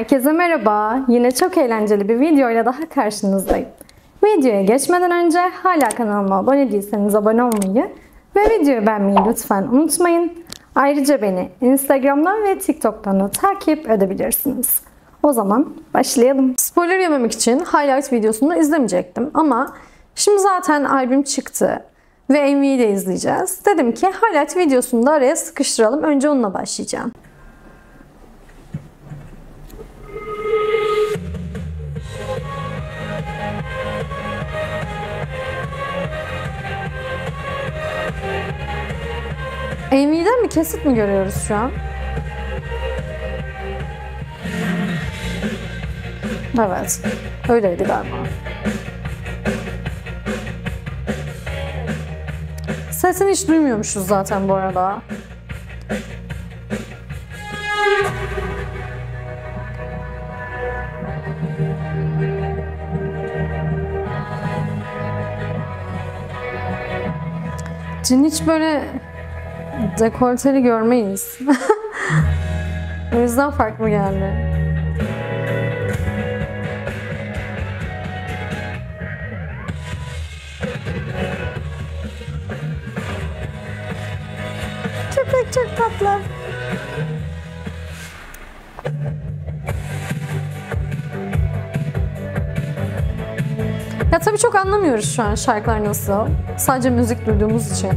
Herkese merhaba. Yine çok eğlenceli bir videoyla daha karşınızdayım. Videoya geçmeden önce hala kanalıma abone değilseniz abone olmayı ve videoyu beğenmeyi lütfen unutmayın. Ayrıca beni Instagram'dan ve TikTok'tan da takip edebilirsiniz. O zaman başlayalım. Spoiler yememek için highlight videosunu izlemeyecektim ama şimdi zaten albüm çıktı ve MV'yi de izleyeceğiz. Dedim ki highlight videosunu da araya sıkıştıralım. Önce onunla başlayacağım. MV'den mi kesit mi görüyoruz şu an? Evet. Öyleydi galiba. Sesini hiç duymuyormuşuz zaten bu arada. Cin hiç böyle dekolteli görmeyiz. o yüzden farklı geldi. Köpek çok tatlı. Ya tabii çok anlamıyoruz şu an şarkılar nasıl. Sadece müzik duyduğumuz için.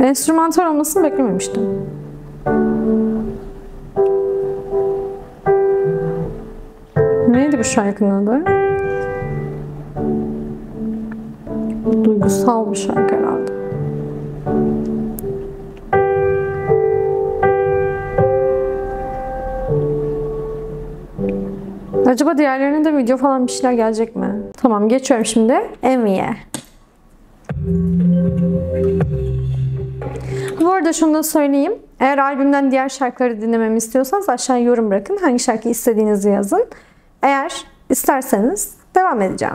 Enstrümantal olmasını beklememiştim. Neydi bu şarkının adı? Duygusal bir şarkı herhalde. Acaba diğerlerine de video falan bir şeyler gelecek mi? Tamam geçiyorum şimdi Emmy'ye. Bu arada şunu da söyleyeyim. Eğer albümden diğer şarkıları dinlememi istiyorsanız aşağıya yorum bırakın. Hangi şarkıyı istediğinizi yazın. Eğer isterseniz devam edeceğim.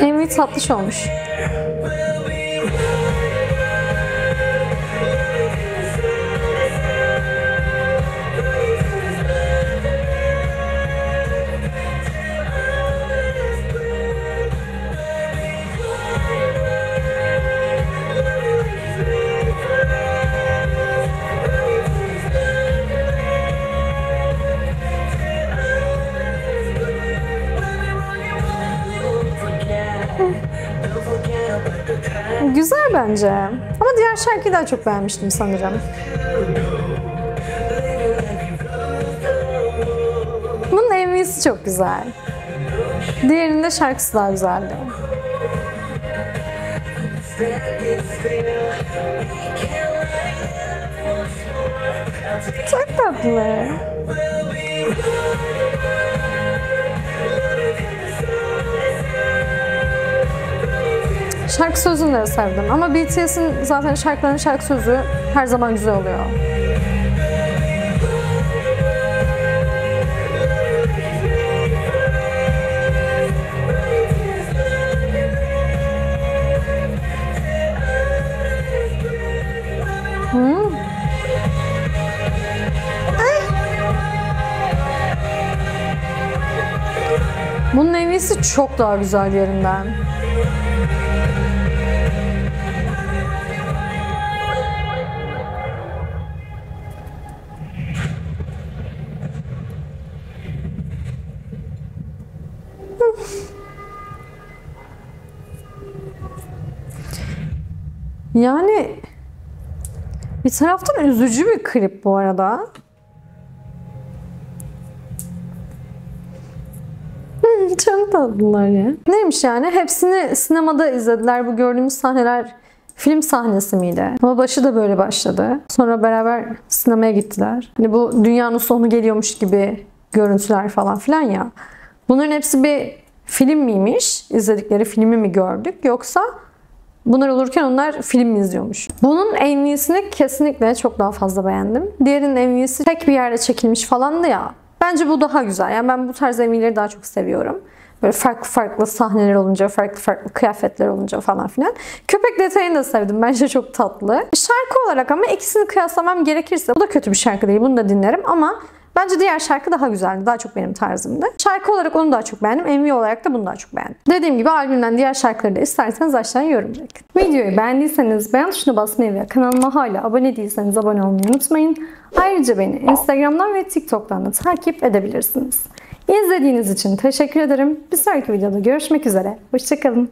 Emre tatlış olmuş. Güzel bence. Ama diğer şarkıyı daha çok beğenmiştim sanırım. Bunun MV'si çok güzel. Diğerinin de şarkısı daha güzeldi. Standing still. Şarkı sözünü de sevdim. Ama BTS'in zaten şarkılarının şarkı sözü her zaman güzel oluyor. Hmm. Bunun MV'si çok daha güzel yerinden. Yani bir taraftan üzücü bir klip bu arada. Çok tatlılar ya. Neymiş yani? Hepsini sinemada izlediler. Bu gördüğümüz sahneler film sahnesi miydi? Ama başı da böyle başladı. Sonra beraber sinemaya gittiler. Hani bu dünyanın sonu geliyormuş gibi görüntüler falan filan ya. Bunların hepsi bir film miymiş? İzledikleri filmi mi gördük? Yoksa Bunlar olurken onlar film izliyormuş? Bunun iyisini kesinlikle çok daha fazla beğendim. Diğerinin iyisi tek bir yerde çekilmiş falandı ya. Bence bu daha güzel. Yani ben bu tarz MV'leri daha çok seviyorum. Böyle farklı farklı sahneler olunca, farklı farklı kıyafetler olunca falan filan. Köpek detayını da sevdim. Bence çok tatlı. Şarkı olarak ama ikisini kıyaslamam gerekirse bu da kötü bir şarkı değil. Bunu da dinlerim ama Bence diğer şarkı daha güzeldi. Daha çok benim tarzımdı. Şarkı olarak onu daha çok beğendim. MV olarak da bunu daha çok beğendim. Dediğim gibi albümden diğer şarkıları da isterseniz aşağıya yorum bırakın. Videoyu beğendiyseniz beğen tuşuna basmayı ve kanalıma hala abone değilseniz abone olmayı unutmayın. Ayrıca beni Instagram'dan ve TikTok'tan da takip edebilirsiniz. İzlediğiniz için teşekkür ederim. Bir sonraki videoda görüşmek üzere. Hoşçakalın.